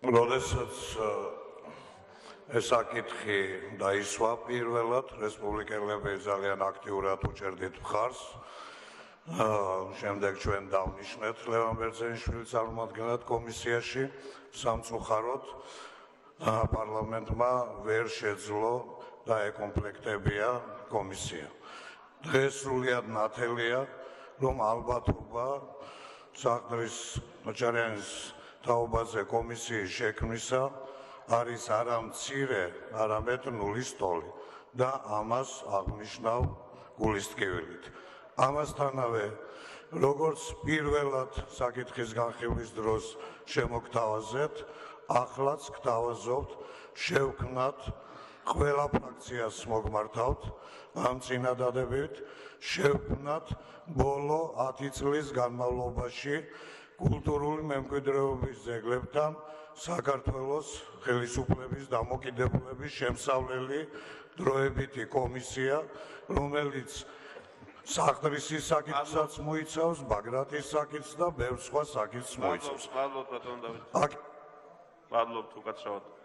როდესაც э, ეს საკითხი დაისვა პირველად რესპუბლიკელები ძალიან აქტიურად უჭერდით მხარს. შემდეგ ჩვენ დავნიშნეთ ლევან ბერძენიშვილის წარმომადგენლად კომისიაში სამწუხაროდ. პარლამენტმა ვერ შეძლო დაეკომპლექტებია კომისია. დღეს სრულიად ნათელია რომ ალბათობა საქმის მოჭარიანის თაობაზე კომისიის შექმნისა არის არა მცირე, არამედ ნულის ტოლი და ამას აღნიშნავ გულისტკივილით. ამასთანავე როგორც პირველად საკითხის განხილვის დროს შემოგთავაზეთ, ახლაც გთავაზობთ შევქმნათ ყველა ფრაქციას მოგმართავთ ამ წინადადებით შევქმნათ ბოლო 10 წლის განმავლობაში კულტურული მემკვიდრეობის ძეგლებთან საქართველოს ხელისუფლების დამოკიდებულების შემსავლელი დროებითი კომისია, რომელიც საფრთხის საკითხსაც მოიცავს, ბაგრატის საკითხს და ბევრ სხვა საკითხს მოიცავს. მადლობ ბატონ დავით. მადლობ თუ გაცრავად.